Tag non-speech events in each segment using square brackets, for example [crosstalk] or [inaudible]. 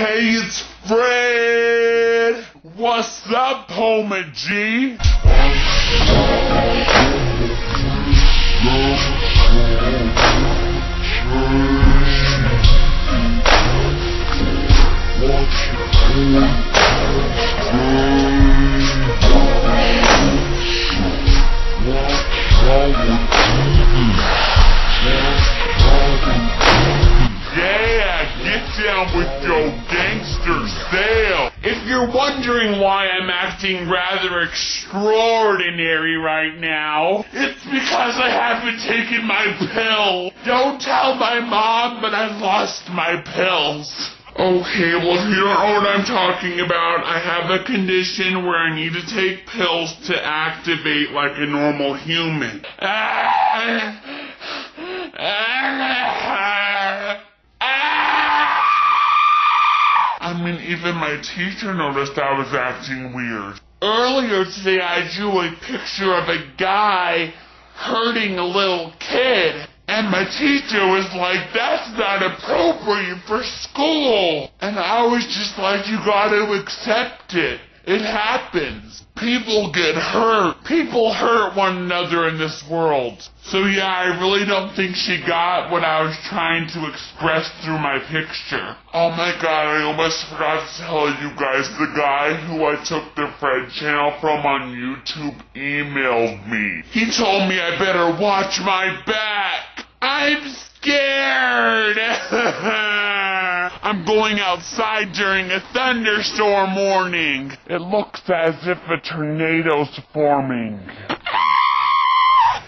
Hey, it's Fred! What's up, Homie G? You're wondering why I'm acting rather extraordinary right now, it's because I haven't taken my pill. Don't tell my mom, but I lost my pills. Okay, well, if you don't know what I'm talking about, I have a condition where I need to take pills to activate like a normal human. Ah, ah. I mean, even my teacher noticed I was acting weird. Earlier today, I drew a picture of a guy hurting a little kid. And my teacher was like, that's not appropriate for school. And I was just like, you gotta accept it. It happens. People get hurt. People hurt one another in this world. So yeah, I really don't think she got what I was trying to express through my picture. Oh my god, I almost forgot to tell you guys, the guy who I took the Fred channel from on YouTube emailed me. He told me I better watch my back. I'm scared. [laughs] I'm going outside during a thunderstorm warning. It looks as if a tornado's forming.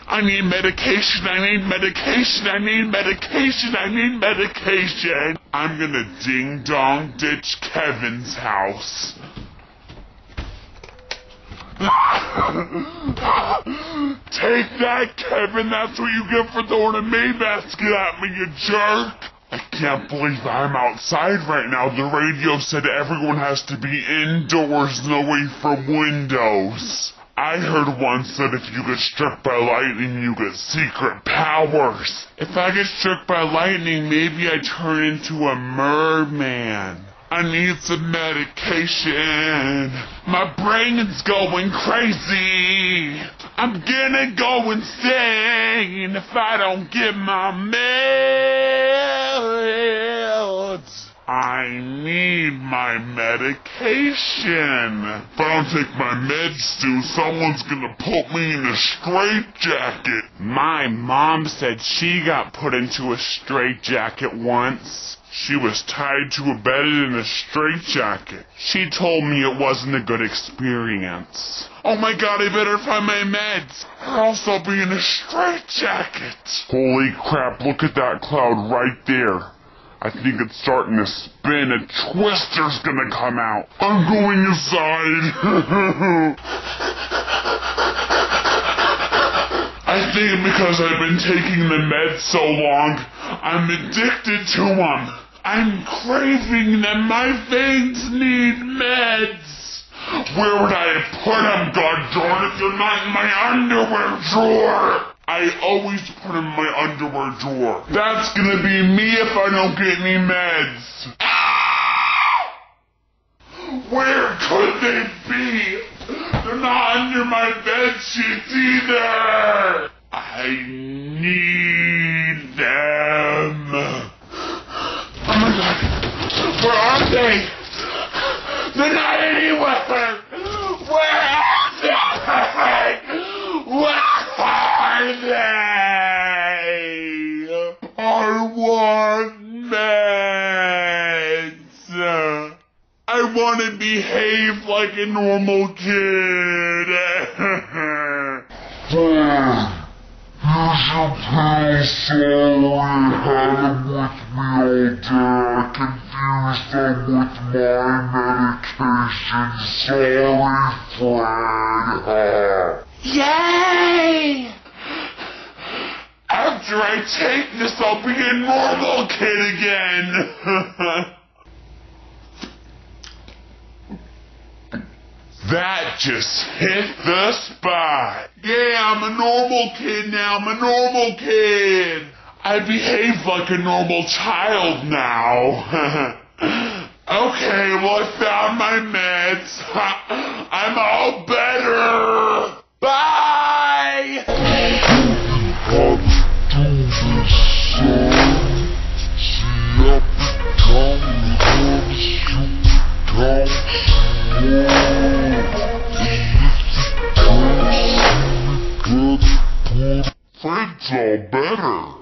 I need medication, I need medication, I need medication, I need medication. I'm gonna ding dong ditch Kevin's house. Take that, Kevin. That's what you get for throwing a May basket at me, you jerk. I can't believe I'm outside right now. The radio said everyone has to be indoors and away from windows. I heard once that if you get struck by lightning, you get secret powers. If I get struck by lightning, maybe I turn into a merman. I need some medication. My brain's going crazy. I'm gonna go insane if I don't get my I need my medication. If I don't take my meds, Stu, someone's gonna put me in a straitjacket. My mom said she got put into a straitjacket once. She was tied to a bed in a straitjacket. She told me it wasn't a good experience. Oh my god, I better find my meds, or else I'll be in a straitjacket. Holy crap, look at that cloud right there. I think it's starting to spin. A twister's gonna come out. I'm going inside. [laughs] I think because I've been taking the meds so long, I'm addicted to them. I'm craving them. My veins need meds. Where would I put them, god darn it? They're not in my underwear drawer. I always put them in my underwear drawer. That's gonna be me if I don't get any meds. Where could they be? They're not under my bed sheets either. I need them. Oh my god. Where are they? They're not anywhere. Where are they? Where are they? I want meds. I want to behave like a normal kid. [laughs] Here's your pill, sorry, had them with me all day. Confused them with my medication. Sorry, Fred. Yay! After I take this, I'll be a normal kid again. [laughs] that just hit the spot. Yeah, I'm a normal kid now. I'm a normal kid. I behave like a normal child now. [laughs] Okay, well, I found my meds. [laughs] I'm all better. Fred's all better.